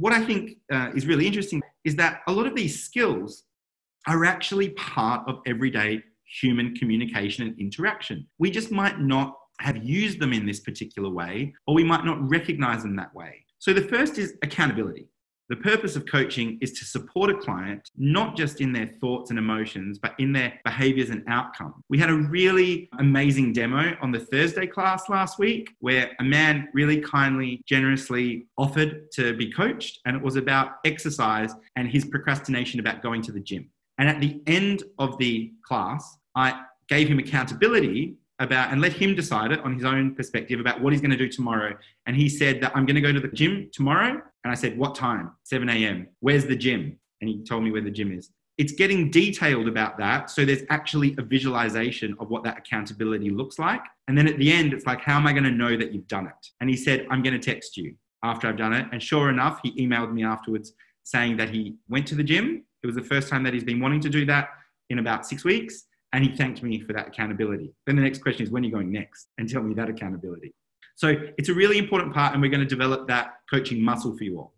what I think uh, is really interesting is that a lot of these skills are actually part of everyday human communication and interaction. We just might not have used them in this particular way, or we might not recognize them that way. So the first is accountability. The purpose of coaching is to support a client, not just in their thoughts and emotions, but in their behaviors and outcome. We had a really amazing demo on the Thursday class last week where a man really kindly, generously offered to be coached, and it was about exercise and his procrastination about going to the gym. And at the end of the class, I gave him accountability about and let him decide it on his own perspective about what he's going to do tomorrow. And he said that I'm going to go to the gym tomorrow. And I said, What time? 7 a.m. Where's the gym? And he told me where the gym is. It's getting detailed about that. So there's actually a visualization of what that accountability looks like. And then at the end, it's like, How am I going to know that you've done it? And he said, I'm going to text you after I've done it. And sure enough, he emailed me afterwards saying that he went to the gym. It was the first time that he's been wanting to do that in about six weeks and he thanked me for that accountability. Then the next question is, when are you going next? And tell me that accountability. So it's a really important part, and we're going to develop that coaching muscle for you all.